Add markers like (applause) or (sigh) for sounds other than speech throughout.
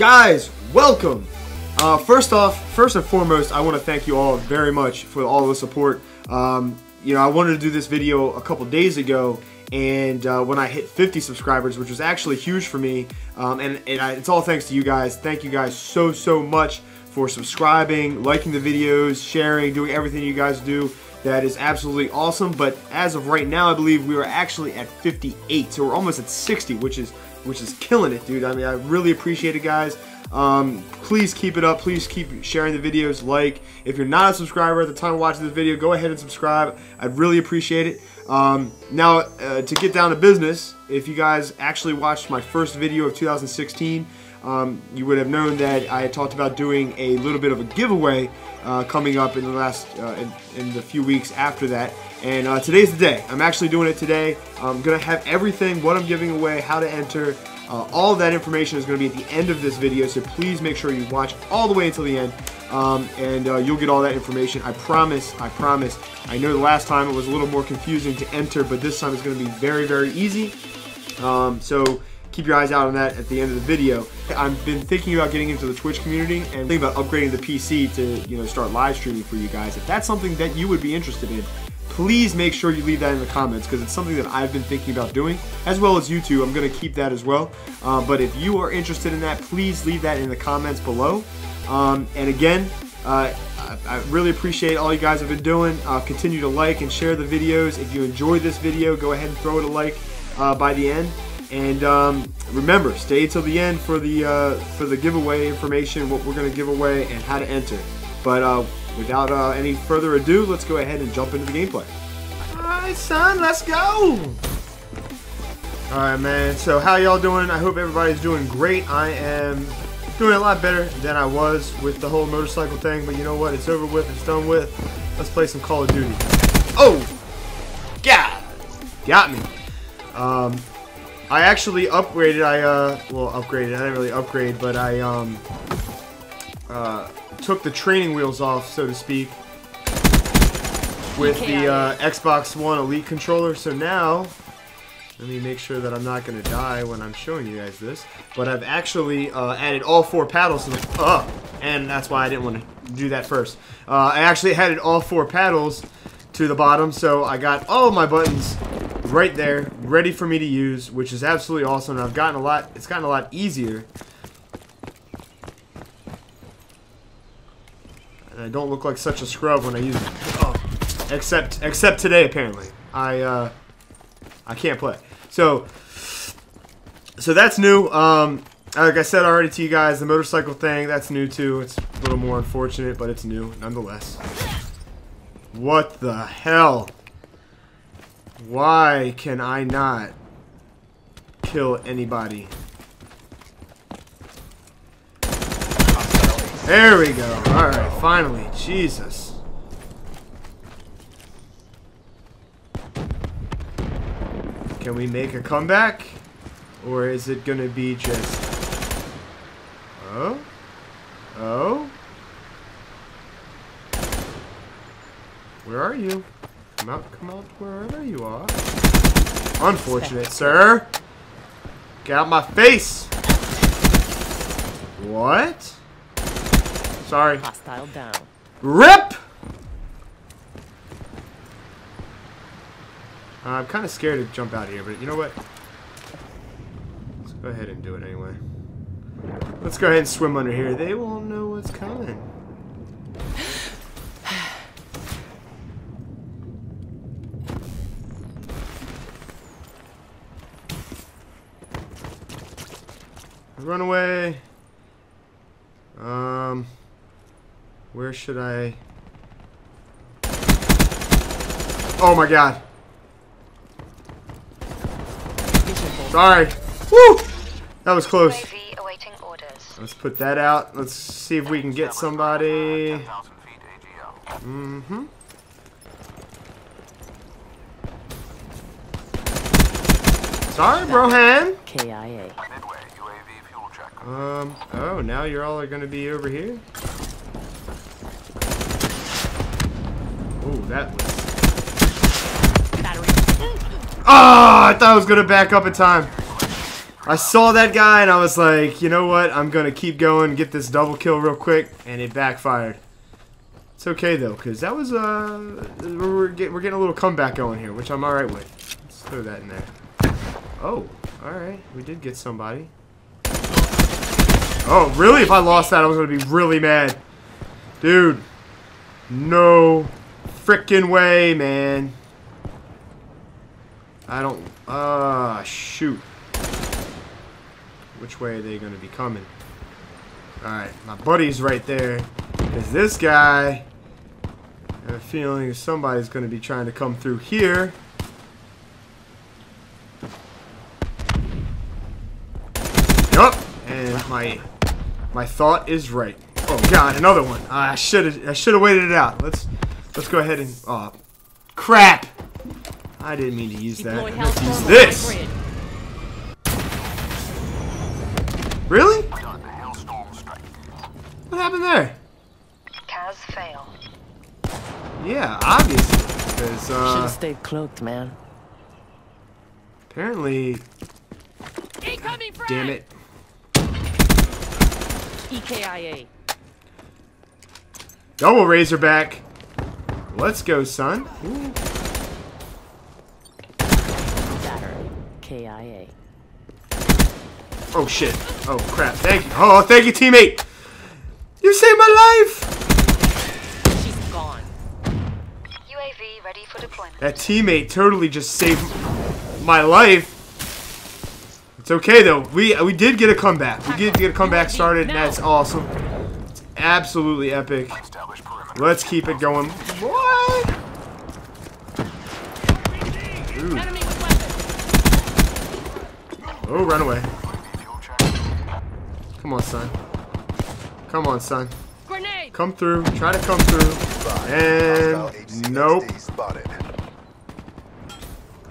Guys, welcome. Uh, first off, first and foremost, I want to thank you all very much for all the support. Um, you know, I wanted to do this video a couple days ago, and uh, when I hit 50 subscribers, which was actually huge for me, um, and, and I, it's all thanks to you guys. Thank you guys so, so much for subscribing, liking the videos, sharing, doing everything you guys do. That is absolutely awesome. But as of right now, I believe we are actually at 58, so we're almost at 60, which is which is killing it, dude. I mean, I really appreciate it, guys. Um, please keep it up. Please keep sharing the videos. Like, if you're not a subscriber at the time of watching this video, go ahead and subscribe. I'd really appreciate it. Um, now, uh, to get down to business, if you guys actually watched my first video of 2016, um, you would have known that I had talked about doing a little bit of a giveaway uh, coming up in the last, uh, in, in, the few weeks after that. And uh, today's the day. I'm actually doing it today. I'm going to have everything, what I'm giving away, how to enter, uh, all that information is going to be at the end of this video, so please make sure you watch all the way until the end, um, and uh, you'll get all that information. I promise, I promise. I know the last time it was a little more confusing to enter, but this time it's going to be very, very easy. Um, so keep your eyes out on that at the end of the video. I've been thinking about getting into the Twitch community and thinking about upgrading the PC to you know start live streaming for you guys. If that's something that you would be interested in, please make sure you leave that in the comments because it's something that I've been thinking about doing, as well as YouTube. I'm going to keep that as well. Uh, but if you are interested in that, please leave that in the comments below. Um, and again, uh, I really appreciate all you guys have been doing. Uh, continue to like and share the videos. If you enjoyed this video, go ahead and throw it a like uh, by the end. And um, remember, stay till the end for the uh, for the giveaway information, what we're going to give away, and how to enter. But uh, without uh, any further ado, let's go ahead and jump into the gameplay. Alright, son, let's go! Alright, man. So, how y'all doing? I hope everybody's doing great. I am doing a lot better than I was with the whole motorcycle thing, but you know what? It's over with. It's done with. Let's play some Call of Duty. Oh! God! Got me. Um, I actually upgraded. I, uh, well, upgraded. I didn't really upgrade, but I, um, uh, took the training wheels off, so to speak, with the uh, Xbox One Elite controller. So now, let me make sure that I'm not going to die when I'm showing you guys this. But I've actually uh, added all four paddles to the... Uh, and that's why I didn't want to do that first. Uh, I actually added all four paddles to the bottom, so I got all of my buttons right there, ready for me to use, which is absolutely awesome. And I've gotten a lot... It's gotten a lot easier I don't look like such a scrub when I use it. Oh. Except, except today, apparently. I, uh, I can't play. So, so that's new. Um, like I said already to you guys, the motorcycle thing, that's new too. It's a little more unfortunate, but it's new nonetheless. What the hell? Why can I not kill anybody? There we go. Alright, finally. Jesus. Can we make a comeback? Or is it gonna be just... Oh? Oh? Where are you? Come out, come out wherever you are. Unfortunate, sir. Get out my face! What? Sorry. Hostile down. RIP! Uh, I'm kind of scared to jump out here, but you know what? Let's go ahead and do it anyway. Let's go ahead and swim under here. They won't know what's coming. (sighs) Run away. Um... Where should I... Oh my god. Sorry. Woo! That was close. Let's put that out. Let's see if we can get somebody. Mm-hmm. Sorry, Brohan. KIA. Um, oh, now you're all are going to be over here? Ooh, that was... Ah, oh, I thought I was gonna back up in time. I saw that guy and I was like, you know what? I'm gonna keep going, get this double kill real quick, and it backfired. It's okay though, cause that was uh, we're getting we're getting a little comeback going here, which I'm all right with. Let's throw that in there. Oh, all right, we did get somebody. Oh, really? If I lost that, I was gonna be really mad, dude. No freaking way, man. I don't. Ah, uh, shoot. Which way are they going to be coming? Alright, my buddy's right there. Because this guy... I have a feeling somebody's going to be trying to come through here. Yup. And my my thought is right. Oh god, another one. I should have I should have waited it out. Let's let's go ahead and oh crap. I didn't mean to use that. Let's use this. Really? What happened there? Cas fail. Yeah, obviously. Because, uh... Should've stayed cloaked, man. Apparently... Damn it. EKIA. Double Razorback. Let's go, son. Ooh. KIA. Oh shit. Oh crap. Thank you. Oh, thank you, teammate. You saved my life. She's gone. UAV ready for deployment. That teammate totally just saved my life. It's okay though. We we did get a comeback. We did get a comeback started, and that's awesome. It's absolutely epic. Let's keep it going. What? Ooh. Oh, run away. Come on, son. Come on, son. Grenade. Come through. Try to come through. And nope.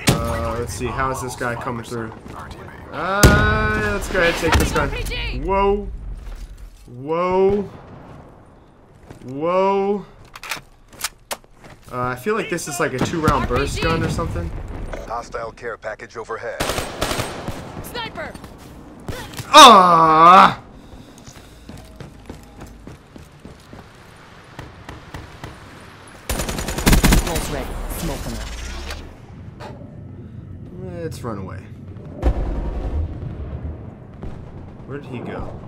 Uh, let's see. How is this guy coming through? Uh, let's go ahead and take this guy. Whoa. Whoa. Whoa. Uh, I feel like this is like a two-round burst gun or something. Hostile care package overhead. Sniper! Ah! Almost ready. Smoking up. Let's run away. Where did he go?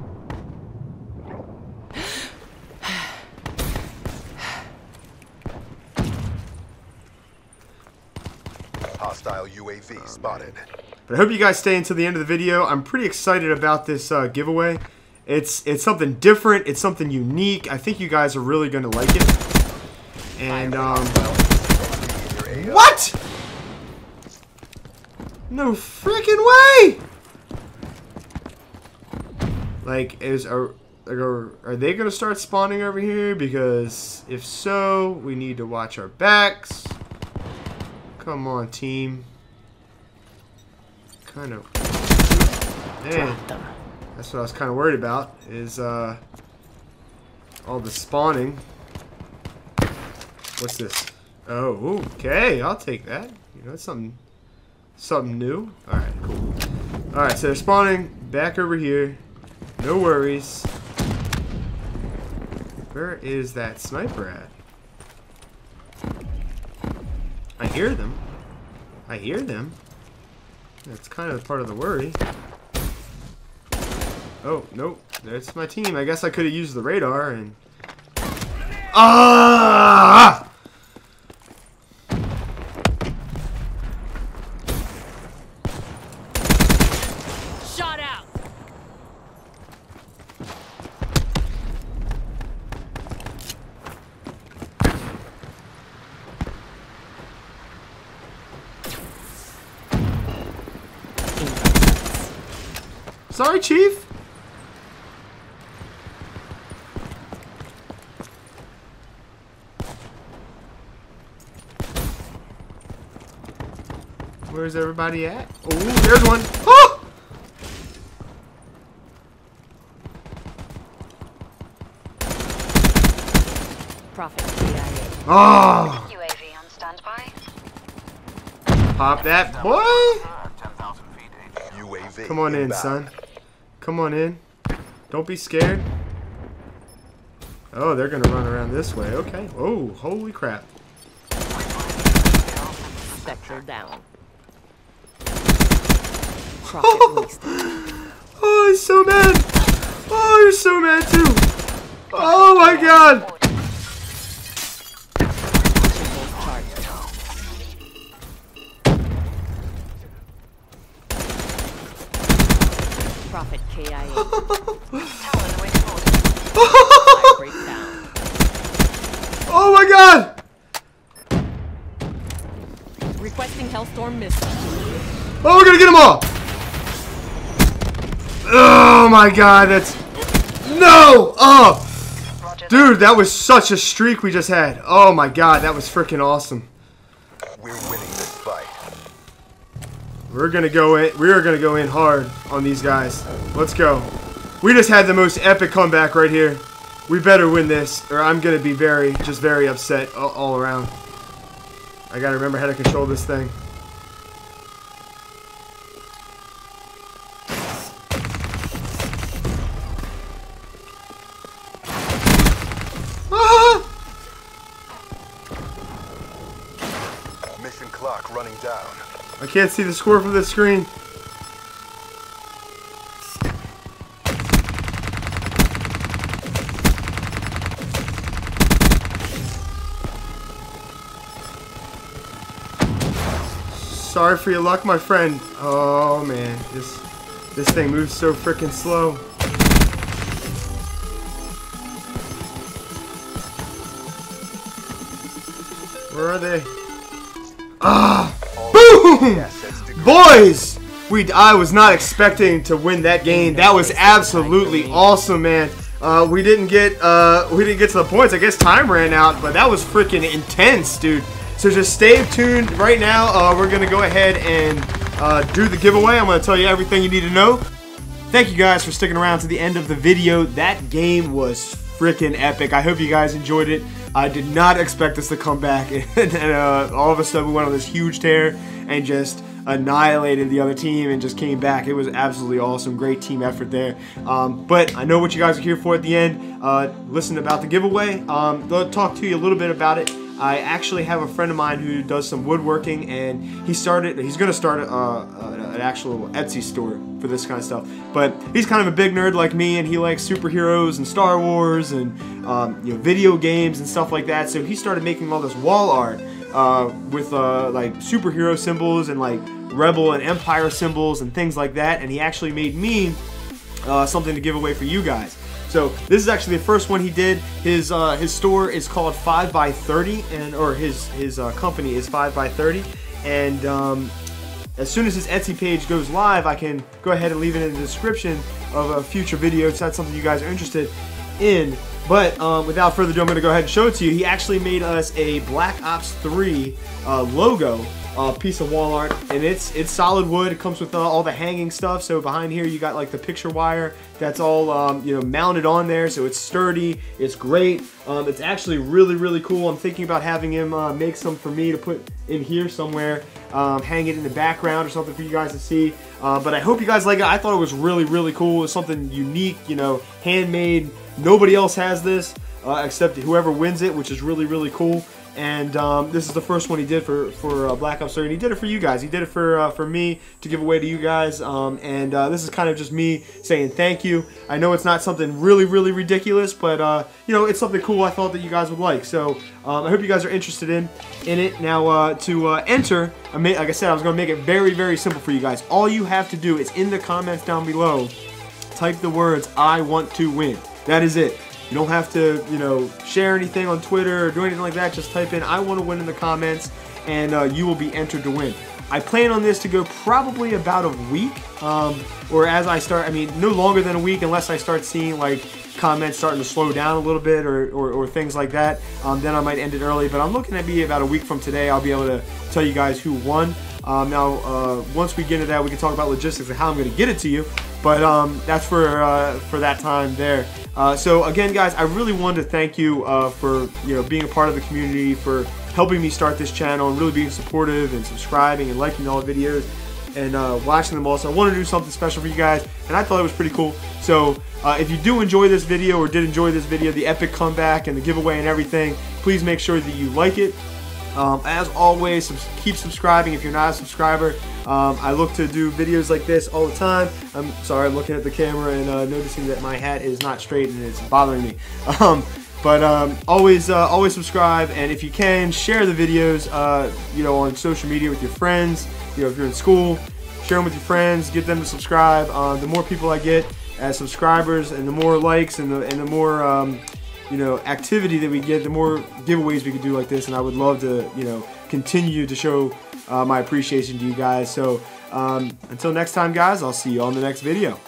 Hostile UAV spotted. But I hope you guys stay until the end of the video. I'm pretty excited about this uh, giveaway. It's it's something different. It's something unique. I think you guys are really going to like it. And, um... What? No freaking way! Like, is are, are, are they going to start spawning over here? Because if so, we need to watch our backs. Come on, team kind of... Man, that's what I was kind of worried about, is uh, all the spawning. What's this? Oh, okay, I'll take that. You know, it's something, something new. All right, cool. All right, so they're spawning back over here. No worries. Where is that sniper at? I hear them. I hear them. That's kind of part of the worry. Oh, nope. That's my team. I guess I could have used the radar and... Ah! Shot out. Sorry, Chief. Where's everybody at? Oh, there's one. Oh! Prophet. Oh! Ah. UAV on standby. Pop that boy! UAV. Come on in, inbound. son. Come on in. Don't be scared. Oh, they're gonna run around this way. Okay. Oh, holy crap. Spectre down. (laughs) Oh, he's so mad. Oh, you're so mad too. Oh my god. Prophet KIA. (laughs) Tower awaiting orders. (laughs) Firebreak down. Oh my god. Requesting Hellstorm missile. Oh, we're gonna get them all. Oh my god, that's no. Oh, dude, that was such a streak we just had. Oh my god, that was freaking awesome. We're gonna go in. We are gonna go in hard on these guys. Let's go. We just had the most epic comeback right here. We better win this, or I'm gonna be very, just very upset all, all around. I gotta remember how to control this thing. Can't see the score from the screen. Sorry for your luck, my friend. Oh man, this this thing moves so freaking slow. Where are they? Boom! (laughs) Boys, we I was not expecting to win that game. That was absolutely awesome, man. Uh, we didn't get uh, we didn't get to the points. I guess time ran out, but that was freaking intense, dude. So just stay tuned. Right now, uh, we're gonna go ahead and uh, do the giveaway. I'm gonna tell you everything you need to know. Thank you guys for sticking around to the end of the video. That game was freaking epic. I hope you guys enjoyed it. I did not expect us to come back, (laughs) and, uh, all of a sudden we went on this huge tear and just annihilated the other team and just came back. It was absolutely awesome. Great team effort there. Um, but I know what you guys are here for at the end. Uh, listen about the giveaway. Um, they'll talk to you a little bit about it. I actually have a friend of mine who does some woodworking, and he started. He's going to start a, a, an actual Etsy store for this kind of stuff. But he's kind of a big nerd like me, and he likes superheroes and Star Wars and um, you know video games and stuff like that. So he started making all this wall art uh, with uh, like superhero symbols and like rebel and empire symbols and things like that. And he actually made me uh, something to give away for you guys. So this is actually the first one he did. His uh, his store is called Five by Thirty, and or his his uh, company is Five by Thirty, and um, as soon as his Etsy page goes live, I can go ahead and leave it in the description of a future video if that's something you guys are interested in. But um, without further ado, I'm going to go ahead and show it to you. He actually made us a Black Ops 3 uh, logo uh, piece of wall art, and it's it's solid wood. It comes with uh, all the hanging stuff. So behind here, you got like the picture wire that's all um, you know mounted on there. So it's sturdy. It's great. Um, it's actually really really cool. I'm thinking about having him uh, make some for me to put in here somewhere, um, hang it in the background or something for you guys to see. Uh, but I hope you guys like it. I thought it was really really cool. It's something unique. You know, handmade. Nobody else has this uh, except whoever wins it, which is really really cool. And um, this is the first one he did for for uh, Black Ops 3, and he did it for you guys. He did it for uh, for me to give away to you guys. Um, and uh, this is kind of just me saying thank you. I know it's not something really really ridiculous, but uh, you know it's something cool. I thought that you guys would like. So um, I hope you guys are interested in in it. Now uh, to uh, enter, like I said, I was going to make it very very simple for you guys. All you have to do is in the comments down below, type the words "I want to win." That is it. You don't have to, you know, share anything on Twitter or do anything like that. Just type in "I want to win" in the comments, and uh, you will be entered to win. I plan on this to go probably about a week, um, or as I start. I mean, no longer than a week, unless I start seeing like comments starting to slow down a little bit or, or, or things like that. Um, then I might end it early. But I'm looking at be about a week from today. I'll be able to tell you guys who won. Um, now, uh, once we get into that, we can talk about logistics and how I'm going to get it to you. But um, that's for uh, for that time there. Uh, so again, guys, I really wanted to thank you uh, for you know being a part of the community, for helping me start this channel, and really being supportive and subscribing and liking all the videos. and uh, watching them all. So I want to do something special for you guys, and I thought it was pretty cool. So uh, if you do enjoy this video or did enjoy this video, the epic comeback and the giveaway and everything, please make sure that you like it. Um, as always, subs- keep subscribing if you're not a subscriber. Um, I look to do videos like this all the time. I'm sorry, I'm looking at the camera and uh, noticing that my hat is not straight and it's bothering me. (laughs) Um, but um, always, uh, always subscribe, and if you can, share the videos. Uh, you know, on social media with your friends. You know, if you're in school, share them with your friends. Get them to subscribe. Uh, the more people I get as subscribers, and the more likes, and the and the more um, you know activity that we get, the more giveaways we can do like this. And I would love to you know continue to show uh, my appreciation to you guys. So um, until next time, guys, I'll see you on the next video.